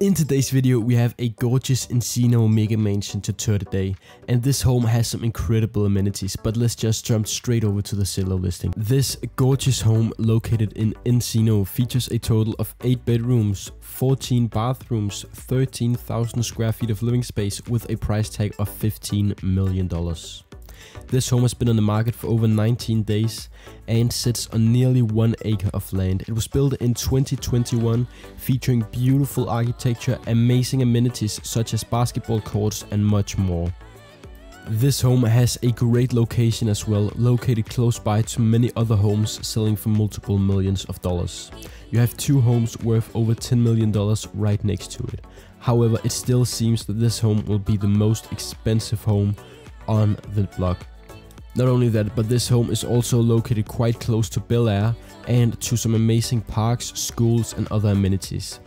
In today's video we have a gorgeous Encino mega mansion to tour today and this home has some incredible amenities but let's just jump straight over to the Zillow listing. This gorgeous home located in Encino features a total of 8 bedrooms, 14 bathrooms, 13,000 square feet of living space with a price tag of $15 million. This home has been on the market for over 19 days and sits on nearly 1 acre of land. It was built in 2021 featuring beautiful architecture, amazing amenities such as basketball courts and much more. This home has a great location as well, located close by to many other homes selling for multiple millions of dollars. You have two homes worth over $10 million right next to it. However, it still seems that this home will be the most expensive home on the block. Not only that, but this home is also located quite close to Bel Air and to some amazing parks, schools and other amenities.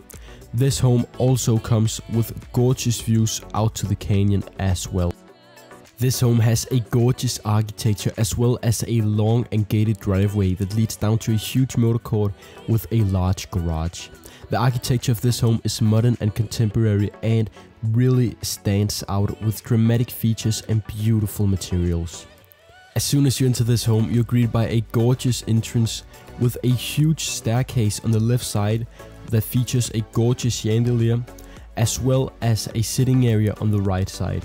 This home also comes with gorgeous views out to the canyon as well. This home has a gorgeous architecture as well as a long and gated driveway that leads down to a huge motor court with a large garage. The architecture of this home is modern and contemporary and really stands out with dramatic features and beautiful materials. As soon as you enter this home, you're greeted by a gorgeous entrance with a huge staircase on the left side that features a gorgeous chandelier as well as a sitting area on the right side.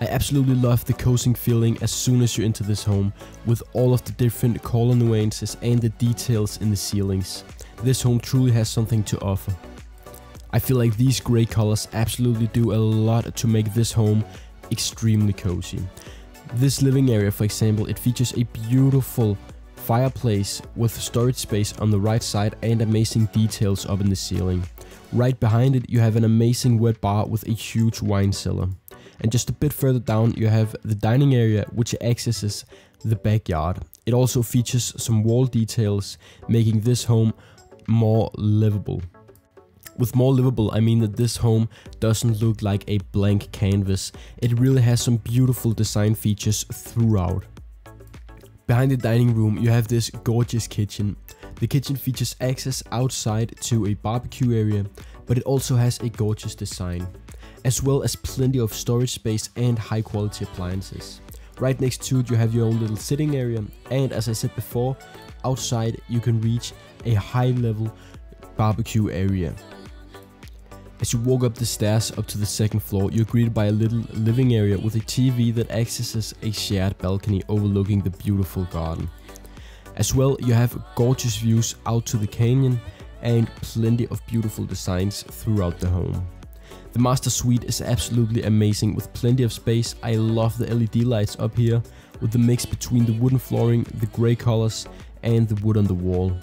I absolutely love the cozy feeling as soon as you enter this home with all of the different color nuances and the details in the ceilings. This home truly has something to offer. I feel like these grey colors absolutely do a lot to make this home extremely cozy. This living area, for example, it features a beautiful fireplace with storage space on the right side and amazing details up in the ceiling. Right behind it, you have an amazing wet bar with a huge wine cellar. And just a bit further down, you have the dining area, which accesses the backyard. It also features some wall details, making this home more livable. With more livable, I mean that this home doesn't look like a blank canvas. It really has some beautiful design features throughout. Behind the dining room, you have this gorgeous kitchen. The kitchen features access outside to a barbecue area, but it also has a gorgeous design, as well as plenty of storage space and high quality appliances. Right next to it you have your own little sitting area and as I said before, outside you can reach a high level barbecue area. As you walk up the stairs up to the second floor, you're greeted by a little living area with a TV that accesses a shared balcony overlooking the beautiful garden. As well, you have gorgeous views out to the canyon and plenty of beautiful designs throughout the home. The master suite is absolutely amazing with plenty of space. I love the LED lights up here with the mix between the wooden flooring, the grey colors and the wood on the wall.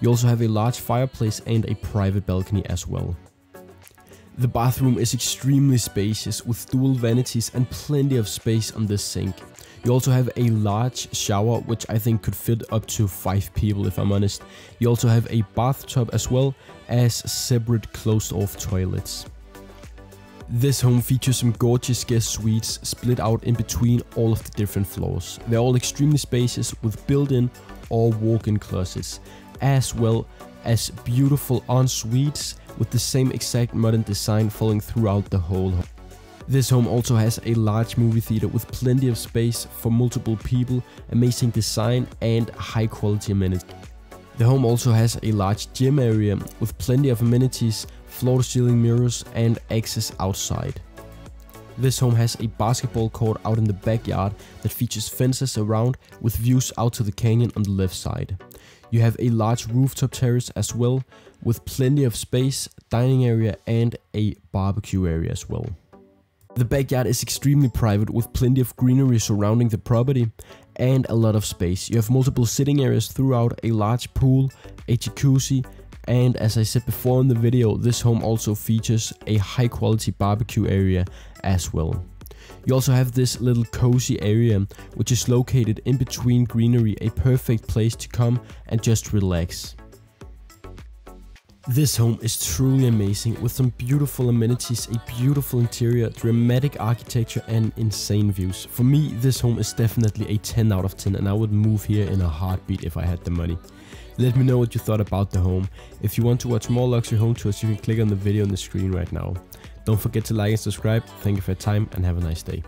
You also have a large fireplace and a private balcony as well. The bathroom is extremely spacious with dual vanities and plenty of space on the sink. You also have a large shower which I think could fit up to 5 people if I'm honest. You also have a bathtub as well as separate closed off toilets. This home features some gorgeous guest suites split out in between all of the different floors. They're all extremely spacious with built-in or walk-in closets as well as beautiful en-suites with the same exact modern design following throughout the whole home. This home also has a large movie theater with plenty of space for multiple people, amazing design and high quality amenities. The home also has a large gym area with plenty of amenities, floor-to-ceiling mirrors and access outside. This home has a basketball court out in the backyard that features fences around with views out to the canyon on the left side. You have a large rooftop terrace as well with plenty of space, dining area and a barbecue area as well. The backyard is extremely private with plenty of greenery surrounding the property and a lot of space. You have multiple sitting areas throughout, a large pool, a jacuzzi and as I said before in the video, this home also features a high quality barbecue area as well. You also have this little cozy area which is located in between greenery, a perfect place to come and just relax. This home is truly amazing with some beautiful amenities, a beautiful interior, dramatic architecture and insane views. For me, this home is definitely a 10 out of 10 and I would move here in a heartbeat if I had the money. Let me know what you thought about the home. If you want to watch more luxury home tours, you can click on the video on the screen right now. Don't forget to like and subscribe. Thank you for your time and have a nice day.